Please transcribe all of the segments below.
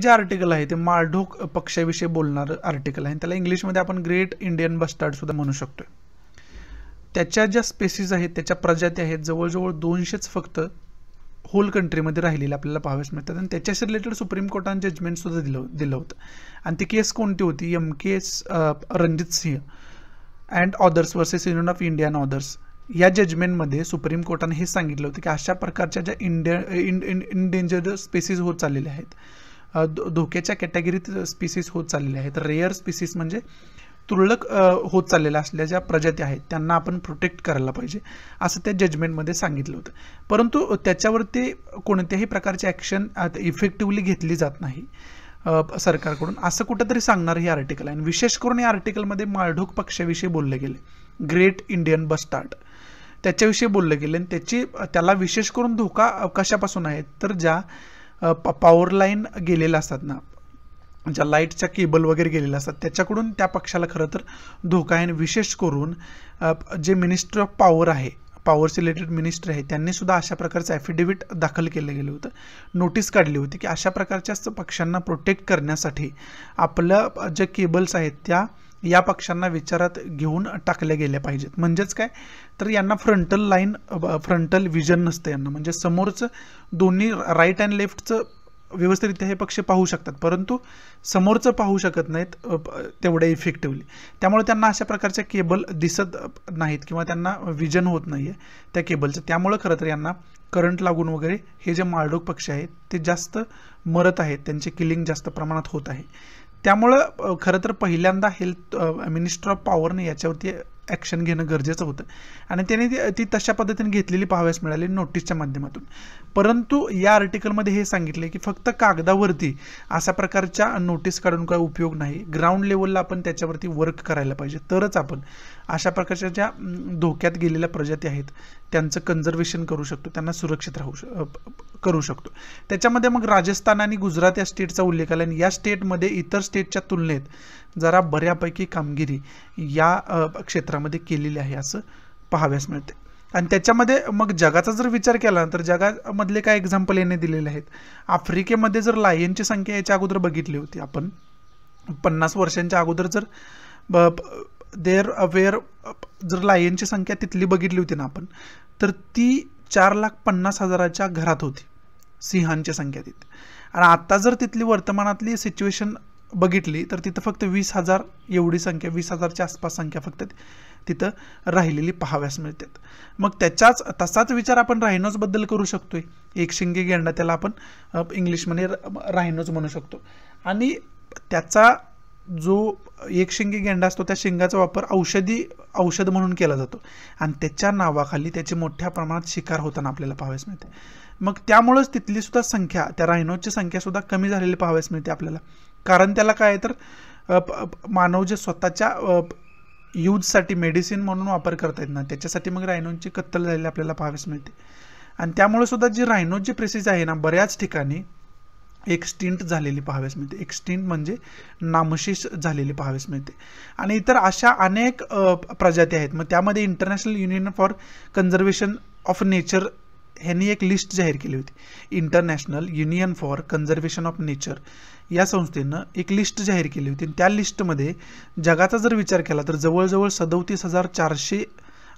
जे आर्टिकल आहे ते माळढोक पक्षाविषयी बोलणारं आर्टिकल आहे. त्याला इंग्लिशमध्ये आपण ग्रेट इंडियन बस्टार्ड सुद्धा म्हणू शकतोय. त्याच्या ज्या स्पेसीज आहेत त्याच्या प्रजाती आहेत जवळजवळ दोनशेच फक्त होल कंट्रीमध्ये राहिलेले आपल्याला पाहावेच मिळतात. आणि त्याच्याशी रिलेटेड सुप्रीम कोर्टाने जजमेंट सुद्धा दिलं दिलं होतं. आणि ती केस कोणती होती? M K S Ranjit Singh and others versus union of India and others या जजमेंटमध्ये सुप्रीम कोर्टाने हे सांगितलं होतं की अशा प्रकारच्या ज्या इंडिया इन इंडेंजर्ड स्पेसीज होत चाललेल्या आहेत धोक्याच्या कॅटेगरीत स्पीसीस म्हणजे होत चाललेल्या आहेत. रेअर स्पीसीस म्हणजे तुरळक होत चाललेल्या असल्या ज्या प्रजाती आहेत त्यांना आपण प्रोटेक्ट करायला पाहिजे असं त्या जजमेंटमध्ये सांगितलं होतं. परंतु त्याच्यावरती कोणत्याही प्रकारची ॲक्शन इफेक्टिव्हली घेतली जात नाही सरकारकडून. असं कुठंतरी सांगणार हे आर्टिकल आहे. आणि विशेष करून या आर्टिकलमध्ये माळढोक पक्षाविषयी बोलले गेले. ग्रेट इंडियन बस्टार्ट त्याच्याविषयी बोललं गेलं. आणि त्याची त्याला विशेष करून धोका कशापासून आहे. तर ज्या पॉवर लाईन गेलेल्या असतात ना. ज्या लाईटच्या केबल वगैरे गेलेल्या असतात त्याच्याकडून त्या पक्षाला खरं तर धोका आहे. विशेष करून जे मिनिस्टर ऑफ पॉवर आहे पॉवर रिलेटेड मिनिस्टर आहे त्यांनी सुद्धा अशा प्रकारचं ॲफिडेव्हिट दाखल केलं गेलं होतं. नोटीस काढली होती की अशा प्रकारच्या पक्षांना प्रोटेक्ट करण्यासाठी आपलं ज्या केबल्स आहेत त्या या पक्षांना विचारात घेऊन टाकल्या गेल्या पाहिजेत. म्हणजेच काय? तर यांना फ्रंटल लाईन फ्रंटल विजन नसतं यांना. म्हणजे समोरचं दोन्ही राईट अँड लेफ्टचं व्यवस्थितरित्या हे पक्ष पाहू शकतात. परंतु समोरचं पाहू शकत नाहीत तेवढे इफेक्टिव्हली त्यामुळे त्यांना अशा प्रकारच्या केबल दिसत नाहीत किंवा त्यांना विजन होत नाही आहे त्या केबलचं त्यामुळं खरं तर यांना करंट लागून वगैरे हे जे माळडोक पक्ष आहेत ते जास्त मरत आहेत. त्यांचे किलिंग जास्त प्रमाणात होत आहे. त्यामुळं खरं तर पहिल्यांदा हेल्थ मिनिस्टर ऑफ पॉवरने याच्यावरती ॲक्शन घेणं गरजेचं होतं. आणि त्याने ती तशा पद्धतीने घेतलेली पाहाव्यास मिळाली नोटीसच्या माध्यमातून. परंतु या आर्टिकलमध्ये हे सांगितले की फक्त कागदावरती अशा प्रकारच्या नोटीस काढून काय उपयोग नाही. ग्राउंड लेवलला आपण त्याच्यावरती वर्क करायला पाहिजे. तरच आपण अशा प्रकारच्या ज्या धोक्यात गेलेल्या प्रजाती आहेत त्यांचं कन्झर्वेशन करू शकतो. त्यांना सुरक्षित राहू श करू शकतो. त्याच्यामध्ये मग राजस्थान आणि गुजरात या स्टेटचा उल्लेख आला. आणि या स्टेटमध्ये इतर स्टेटच्या तुलनेत जरा बऱ्यापैकी कामगिरी या क्षेत्रामध्ये केलेली आहे असं पाहाव्यास मिळते. आणि त्याच्यामध्ये मग जगाचा जर विचार केला तर जगामधले काय एक्झाम्पल याने दिलेले आहेत. आफ्रिकेमध्ये जर लायनची संख्या याच्या अगोदर बघितली होती आपण पन्नास वर्षांच्या अगोदर जर देअर अवेअर जर लायनची संख्या तिथली बघितली होती ना आपण तर ती चार लाख पन्नास हजाराच्या घरात होती सिंहांची संख्या तिथे. आणि आत्ता जर तिथली वर्तमानातली सिच्युएशन बघितली तर तिथं फक्त वीस हजार एवढी संख्या वीस हजारच्या आसपास संख्या फक्त तिथं राहिलेली पाहाव्यास मिळतात. मग त्याच्याच तसाच विचार आपण रायनोजबद्दल करू शकतोय. एक शिंगे गेंडा त्याला आपण इंग्लिशमध्ये रायनोज म्हणू शकतो. आणि त्याचा जो एक शिंगी गेंडा असतो त्या शिंगाचा वापर औषधी औषध म्हणून केला जातो. आणि त्याच्या नावाखाली त्याची मोठ्या प्रमाणात शिकार होताना आपल्याला पाहाव्यास मिळते. मग त्यामुळंच तिथली सुद्धा संख्या त्या रायनोची संख्या सुद्धा कमी झालेली पाहाव्यास मिळते आपल्याला. कारण त्याला काय तर मानव जे स्वतःच्या यूजसाठी मेडिसिन म्हणून वापर करता येत ना त्याच्यासाठी मग रायनोंची कत्तल झालेली आपल्याला पाहावीस मिळते. आणि त्यामुळे सुद्धा जी रायनोची प्रेसिस आहे ना बऱ्याच ठिकाणी एक्सटिंट झालेली पाहावीस मिळते. एक्सटिंट म्हणजे नामशेष झालेली पाहावीस मिळते. आणि इतर अशा अनेक प्रजाती आहेत. मग त्यामध्ये international union for conservation of nature ह्यांनी एक लिस्ट जाहीर केली होती. International union for conservation of nature या संस्थेनं एक लिस्ट जाहीर केली होती. त्या लिस्टमध्ये जगाचा जर विचार केला तर जवळजवळ सदोतीस हजार चारशे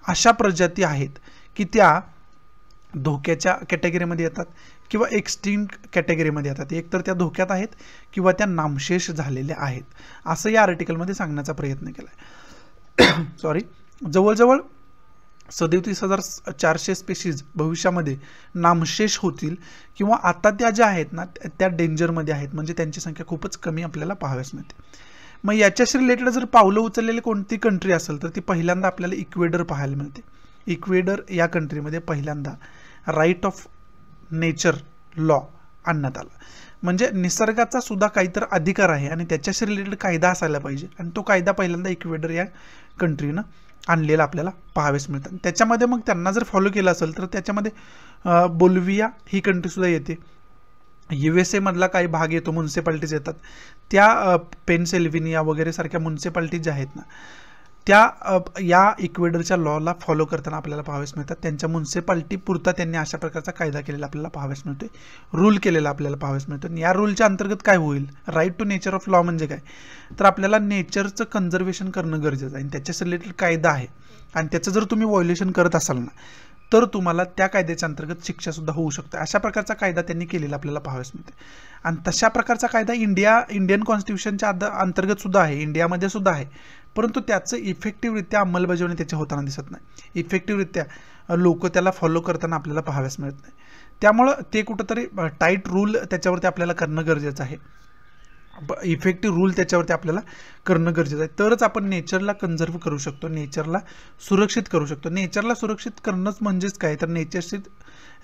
अशा प्रजाती आहेत की त्या धोक्याच्या कॅटेगरीमध्ये येतात किंवा एक्स्ट्रीम कॅटेगरीमध्ये येतात. एक तर त्या धोक्यात आहेत किंवा त्या नामशेष झालेल्या आहेत. असं या आर्टिकलमध्ये सांगण्याचा प्रयत्न केला आहे सॉरी जवळजवळ सदतीस हजार चारशे स्पेशीज भविष्यामध्ये नामशेष होतील किंवा आता त्या ज्या आहेत ना त्या डेंजरमध्ये आहेत. म्हणजे त्यांची संख्या खूपच कमी आपल्याला पाहाव्यास मिळते. मग याच्याशी रिलेटेड जर पावलं उचललेली कोणती कंट्री असेल तर ती पहिल्यांदा आपल्याला इक्वेडर पाहायला मिळते. इक्वेडर या कंट्रीमध्ये पहिल्यांदा राईट ऑफ नेचर लॉ आणण्यात आला. म्हणजे निसर्गाचा सुद्धा काहीतरी अधिकार आहे आणि त्याच्याशी रिलेटेड कायदा असायला पाहिजे. आणि तो कायदा पहिल्यांदा इक्वेडर या कंट्रीनं आणलेलं आपल्याला पाहावेस मिळतात त्याच्यामध्ये मग त्यांना जर फॉलो केलं असेल तर त्याच्यामध्ये बोल्विया ही कंट्रीसुद्धा येते. यू एस एमधला काही भाग येतो म्युन्सिपाल्टीज येतात. त्या पेनसेल्विनिया वगैरे सारख्या म्युन्सिपाल्टीज ज्या आहेत ना त्या या इक्वेडरच्या लॉला फॉलो करताना आपल्याला पाहावेस मिळतात. त्यांच्या म्युन्सिपाल्टी पुरता त्यांनी अशा प्रकारचा कायदा केलेला आपल्याला पाहावेस मिळतोय. रूल केलेला आपल्याला पाहावेस मिळतो या रूलच्या अंतर्गत काय होईल? Right to nature of law म्हणजे काय? तर आपल्याला नेचरचं कन्झर्वेशन करणं गरजेचं आहे. आणि त्याच्याच रिलेटेड कायदा आहे. आणि त्याचं जर तुम्ही व्हायोलेशन करत असाल ना तर तुम्हाला त्या कायद्याच्या अंतर्गत शिक्षासुद्धा होऊ शकते. अशा प्रकारचा कायदा त्यांनी केलेला आपल्याला पाहाव्यास मिळते आणि तशा प्रकारचा कायदा इंडिया इंडियन कॉन्स्टिट्यूशनच्या अंतर्गत सुद्धा आहे इंडियामध्ये सुद्धा आहे. परंतु त्याचं इफेक्टिव्हरित्या अंमलबजावणी त्याची होताना दिसत नाही. इफेक्टिव्हरित्या लोक त्याला फॉलो करताना आपल्याला पाहाव्यास मिळत नाही. त्यामुळं ते कुठंतरी टाईट रूल त्याच्यावरती आपल्याला करणं गरजेचं आहे. इफेक्टिव्ह रूल त्याच्यावरती आपल्याला करणं गरजेचं आहे. तरच आपण नेचरला कन्झर्व करू शकतो नेचरला सुरक्षित करू शकतो. नेचरला सुरक्षित करणंच म्हणजेच काय? तर नेचरशी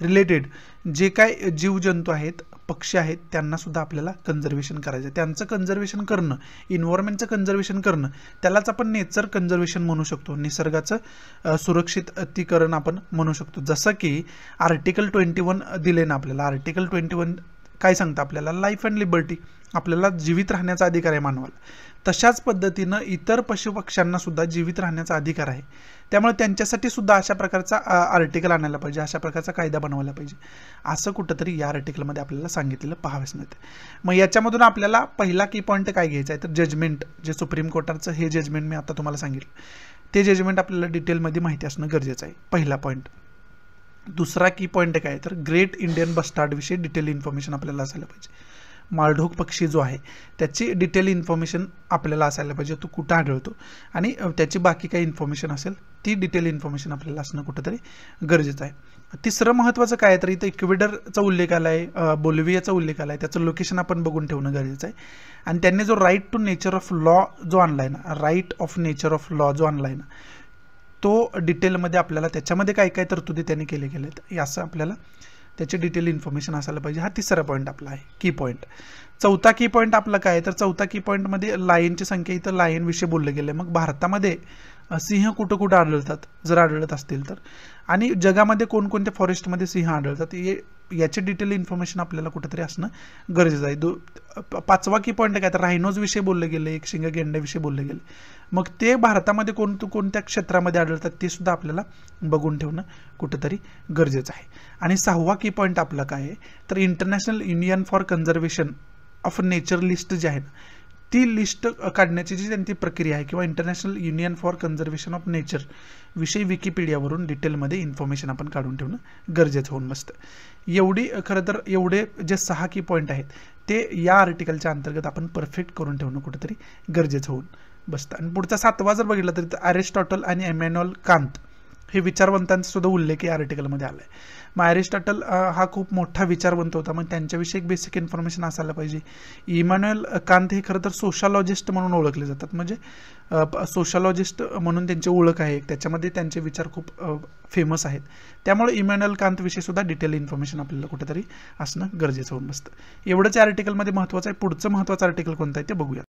रिलेटेड जे काय जीवजंतू आहेत पक्षी आहेत त्यांनासुद्धा आपल्याला कन्झर्वेशन करायचं त्यांचं कन्झर्वेशन करणं इन्व्हायरमेंटचं कन्झर्वेशन करणं त्यालाच आपण नेचर कन्झर्वेशन म्हणू शकतो. निसर्गाचं सुरक्षिततीकरण आपण म्हणू शकतो. जसं की आर्टिकल ट्वेंटी वन दिले ना आपल्याला. आर्टिकल ट्वेंटी वन काय सांगतं आपल्याला? लाईफ अँड लिबर्टी आपल्याला जीवित राहण्याचा अधिकार आहे मानवाला. तशाच पद्धतीनं इतर पशुपक्ष्यांना सुद्धा जीवित राहण्याचा अधिकार आहे. त्यामुळे त्यांच्यासाठी सुद्धा अशा प्रकारचा आर्टिकल आणायला पाहिजे अशा प्रकारचा कायदा बनवायला पाहिजे. असं कुठंतरी या आर्टिकलमध्ये आपल्याला सांगितलेलं पाहावेच मिळते. मग याच्यामधून आपल्याला पहिला की पॉईंट काय घ्यायचा आहे? तर जजमेंट जे सुप्रीम कोर्टाचं हे जजमेंट मी आता तुम्हाला सांगितलं. ते जजमेंट आपल्याला डिटेलमध्ये माहिती असणं गरजेचं आहे. पहिला पॉईंट दुसरा की पॉईंट काय तर ग्रेट इंडियन बस्टार्डविषयी डिटेल इन्फॉर्मेशन आपल्याला असायला पाहिजे. माळढोक पक्षी जो आहे त्याची डिटेल इन्फॉर्मेशन आपल्याला असायला पाहिजे. तो कुठं आढळतो? आणि त्याची बाकी काही इन्फॉर्मेशन असेल ती डिटेल इन्फॉर्मेशन आपल्याला असणं कुठंतरी गरजेचं आहे. तिसरं महत्त्वाचं काय तर इथं इक्वेडरचा उल्लेख आला आहे बोलिव्हियाचा उल्लेख आला आहे त्याचं लोकेशन आपण बघून ठेवणं गरजेचं आहे. आणि त्यांनी जो right to nature of law जो आणला आहे ना right of nature of law जो आणला आहे ना तो डिटेलमध्ये आपल्याला त्याच्यामध्ये काय काय तरतुदी त्यांनी केले गेले आहेत असं आपल्याला त्याचे डिटेल इन्फॉर्मेशन असायला पाहिजे. हा तिसरा पॉईंट आपला आहे की पॉईंट चौथा की पॉईंट आपला काय तर चौथा की पॉईंटमध्ये लायनची संख्या इथं लायनविषयी बोललं गेलं मग भारतामध्ये सिंह कुठं कुठं आढळतात? जर आढळत असतील तर. आणि जगामध्ये कोणकोणत्या फॉरेस्टमध्ये सिंह आढळतात हे याचे डिटेल इन्फॉर्मेशन आपल्याला कुठेतरी असणं गरजेचं आहे. दो पाचवा की पॉईंट काय? तर रायनोजविषयी बोललं गेलं एक शिंग गेंड्याविषयी बोललं गेलं. मग ते भारतामध्ये कोण कोणत्या क्षेत्रामध्ये आढळतात ते सुद्धा आपल्याला बघून ठेवणं कुठंतरी गरजेचं आहे. आणि सहावा की पॉईंट आपला काय आहे? तर international union for conservation of nature list जे आहे ना ती लिस्ट काढण्याची जी त्यांची प्रक्रिया आहे किंवा international union for conservation of nature विषयी विकिपीडियावरून डिटेलमध्ये इन्फॉर्मेशन आपण काढून ठेवणं गरजेचं होऊन बसतं. एवढी खरं तर एवढे जे सहा की पॉईंट आहेत ते या आर्टिकलच्या अंतर्गत आपण परफेक्ट करून ठेवणं कुठेतरी गरजेचं होऊन बसतं. आणि पुढचा सातवा जर बघितला तरी अरेस्टॉटल आणि एमॅन्युअल कांत हे विचारवंतांचा सुद्धा उल्लेख या आर्टिकलमध्ये आला आहे मग ॲरिस्टॉटल हा खूप मोठा विचारवंत होता. मग त्यांच्याविषयी एक बेसिक इन्फॉर्मेशन असायला पाहिजे. इमॅन्युअल कांत हे खरं तर सोशलॉजिस्ट म्हणून ओळखले जातात. म्हणजे सोशॉलॉजिस्ट म्हणून त्यांची ओळख आहे त्याच्यामध्ये त्यांचे विचार खूप फेमस आहेत. त्यामुळे इमॅन्युअल कांतविषयी सुद्धा डिटेल इन्फॉर्मेशन आपल्याला कुठेतरी असणं गरजेचं होऊन बसतं. एवढंच या आर्टिकलमध्ये महत्त्वाचं आहे. पुढचं महत्त्वाचं आर्टिकल कोणतं आहे ते बघूया